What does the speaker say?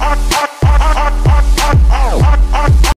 I